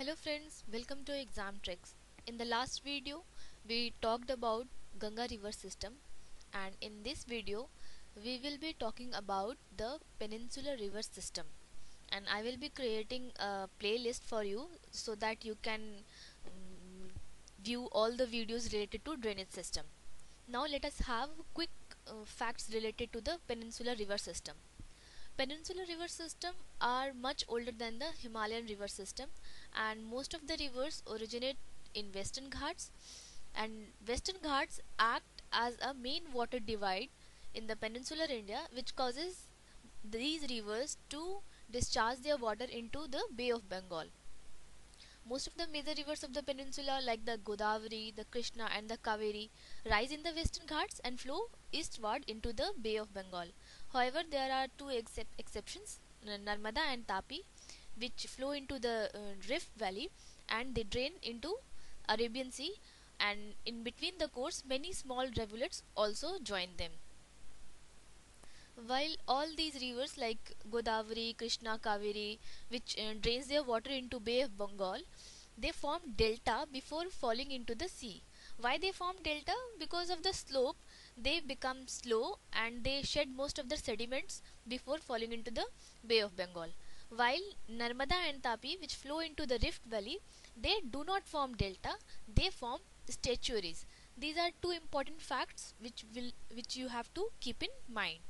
Hello friends, welcome to Exam Tricks. In the last video, we talked about Ganga river system and in this video, we will be talking about the Peninsular river system and I will be creating a playlist for you so that you can um, view all the videos related to drainage system. Now let us have quick uh, facts related to the Peninsular river system. Peninsular river system are much older than the Himalayan river system and most of the rivers originate in western ghats and western ghats act as a main water divide in the peninsular India which causes these rivers to discharge their water into the Bay of Bengal. Most of the major rivers of the peninsula like the Godavari, the Krishna and the Kaveri rise in the western ghats and flow eastward into the Bay of Bengal. However, there are two excep- exceptions, Narmada and Tapi, which flow into the uh, Rift Valley and they drain into Arabian Sea and in between the course many small rivulets also join them. While all these rivers like Godavari, Krishna, Kaveri which uh, drains their water into Bay of Bengal they form delta before falling into the sea. Why they form delta? Because of the slope they become slow and they shed most of the sediments before falling into the Bay of Bengal while Narmada and Tapi which flow into the Rift Valley they do not form delta they form estuaries. these are two important facts which will which you have to keep in mind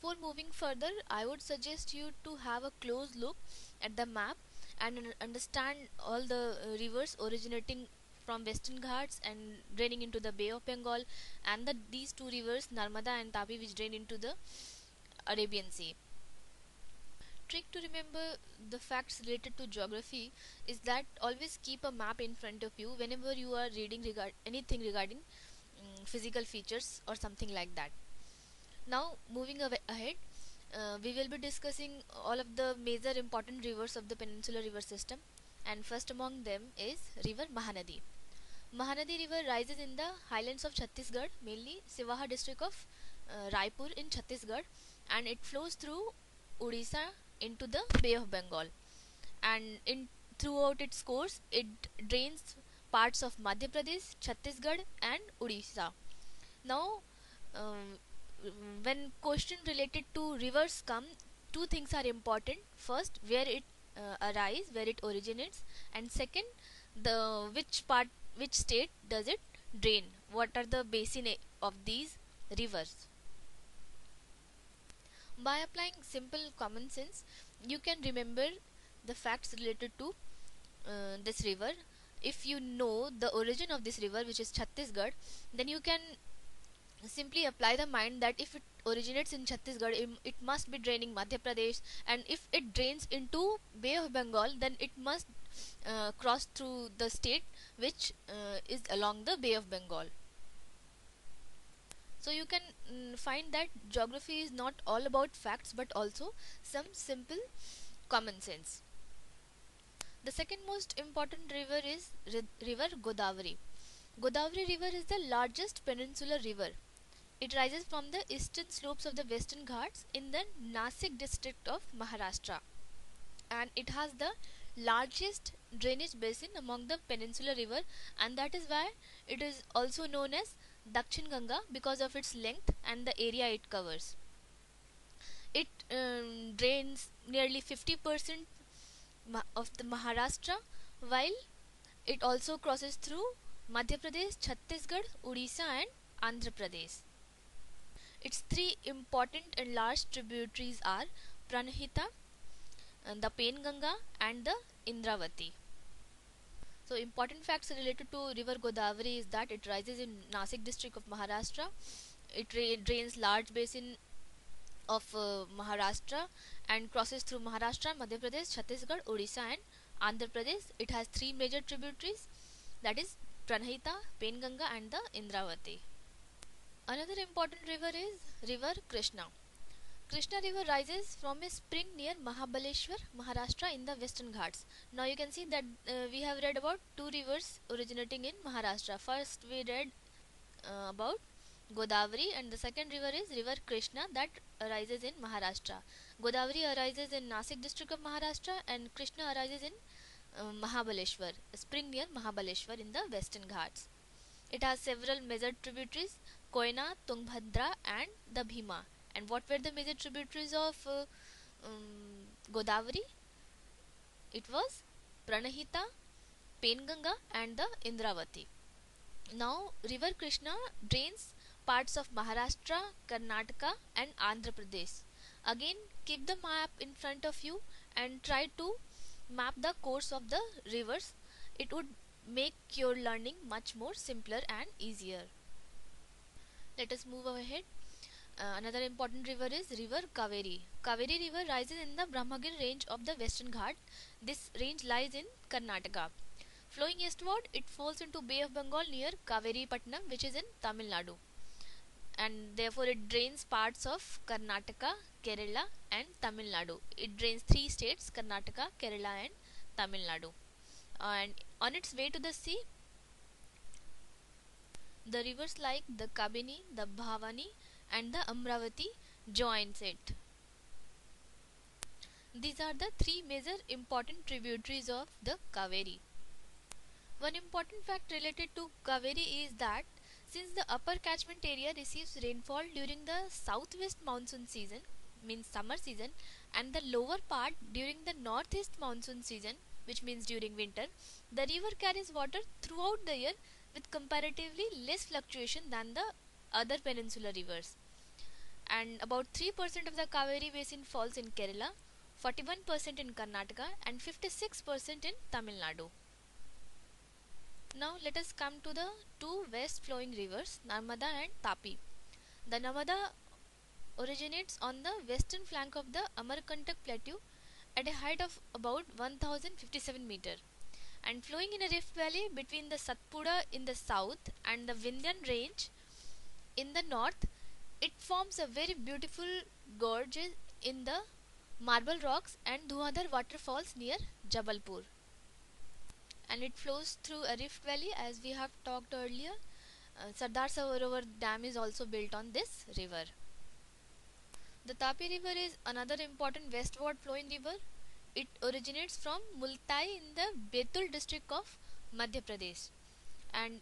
before moving further I would suggest you to have a close look at the map and understand all the uh, rivers originating from western ghats and draining into the bay of bengal and the, these two rivers narmada and tapi which drain into the arabian sea. Trick to remember the facts related to geography is that always keep a map in front of you whenever you are reading regard anything regarding um, physical features or something like that now moving ahead uh, we will be discussing all of the major important rivers of the peninsular river system. And first among them is river mahanadi. Mahanadi river rises in the highlands of chhattisgarh mainly Sihawa district of uh, raipur in chhattisgarh. And it flows through odisha into the Bay of Bengal. And in throughout its course it drains parts of Madhya Pradesh, Chhattisgarh and Odisha. Now um, when question related to rivers come two things are important. First where it uh, arise where it originates and second the which part which state does it drain? What are the basin of these rivers? By applying simple common sense, you can remember the facts related to uh, this river. If you know the origin of this river, which is Chhattisgarh, then you can simply apply the mind that if it originates in Chhattisgarh, it, must be draining Madhya Pradesh, and if it drains into Bay of Bengal, then it must uh, cross through the state which uh, is along the Bay of Bengal. So you can mm, find that geography is not all about facts but also some simple common sense. The second most important river is river godavari. Godavari river is the largest peninsular river it rises from the eastern slopes of the western ghats in the nasik district of maharashtra and it has the largest drainage basin among the peninsular river and that is why it is also known as Dakshin Ganga because of its length and the area it covers. It um, drains nearly 50% of the Maharashtra while it also crosses through Madhya Pradesh, Chhattisgarh, Odisha and Andhra Pradesh. Its three important and large tributaries are Pranahita, uh, the Penganga and the Indravati. So important facts related to river Godavari is that it rises in Nasik district of Maharashtra. It drains large basin of uh, Maharashtra and crosses through Maharashtra, Madhya Pradesh, Chhattisgarh, Odisha and Andhra Pradesh. It has three major tributaries that is Pranahita, Penganga and the Indravati. Another important river is river Krishna. Krishna river rises from a spring near Mahabaleshwar, Maharashtra in the western ghats. Now you can see that uh, we have read about two rivers originating in Maharashtra. First we read uh, about Godavari and the second river is river Krishna that arises in Maharashtra. Godavari arises in Nasik district of Maharashtra and Krishna arises in uh, Mahabaleshwar, a spring near Mahabaleshwar in the western Ghats. It has several major tributaries Koyna, Tungbhadra, and the Bhima. And what were the major tributaries of uh, um, Godavari? It was Pranahita, Penganga, and the Indravati. Now, River Krishna drains parts of Maharashtra, Karnataka, and Andhra Pradesh. Again, keep the map in front of you and try to map the course of the rivers. It would make your learning much more simpler and easier. Let us move ahead. Uh, another important river is river Kaveri. Kaveri river rises in the Brahmagiri range of the Western Ghat. This range lies in Karnataka. Flowing eastward, it falls into Bay of Bengal near Kaveri Patnam, which is in Tamil Nadu. And therefore, it drains parts of Karnataka, Kerala, and Tamil Nadu. It drains three states Karnataka, Kerala, and Tamil Nadu. And on its way to the sea, the rivers like the Kabini, the Bhavani, and the Amravati joins it. These are the three major important tributaries of the Kaveri. One important fact related to Kaveri is that since the upper catchment area receives rainfall during the southwest monsoon season, means summer season, and the lower part during the northeast monsoon season, which means during winter, the river carries water throughout the year with comparatively less fluctuation than the other peninsular rivers. And about 3% of the Kaveri basin falls in Kerala, 41% in Karnataka, and 56% in Tamil Nadu. Now let us come to the two west flowing rivers, Narmada and Tapi. The Narmada originates on the western flank of the Amarkantak plateau at a height of about 1057 meter and flowing in a rift valley between the Satpura in the south and the Vindhyan range in the north it forms a very beautiful gorge in the marble rocks and Dhuadhar waterfalls near Jabalpur. And it flows through a rift valley as we have talked earlier. Uh, Sardar Sarovar dam is also built on this river. The Tapi river is another important westward flowing river it originates from Multai in the Betul district of Madhya Pradesh and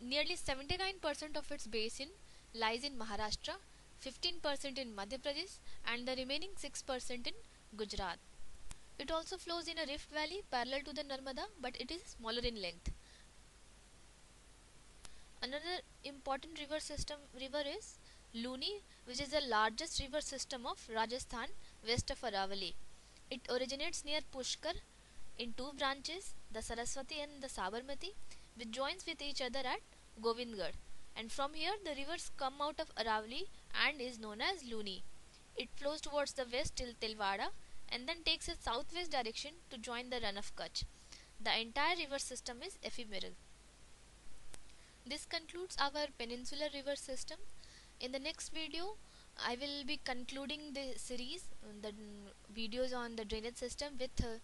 nearly 79% of its basin lies in Maharashtra, 15% in Madhya Pradesh and the remaining 6% in Gujarat. It also flows in a rift valley parallel to the Narmada but it is smaller in length. Another important river system river is Luni which is the largest river system of Rajasthan west of Aravalli. It originates near Pushkar in two branches, the Saraswati and the Sabarmati, which joins with each other at Govindgarh. And from here, the rivers come out of Aravalli and is known as Luni. It flows towards the west till Tilwara and then takes a southwest direction to join the Rann of Kutch. The entire river system is ephemeral. This concludes our peninsular river system. In the next video, I will be concluding the series, the videos on the drainage system with uh,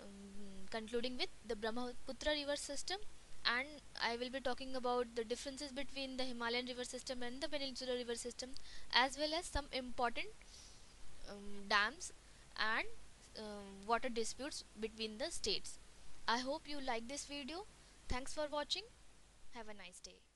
um, concluding with the Brahmaputra river system and I will be talking about the differences between the Himalayan river system and the peninsular river system as well as some important um, dams and um, water disputes between the states. I hope you like this video. Thanks for watching. Have a nice day.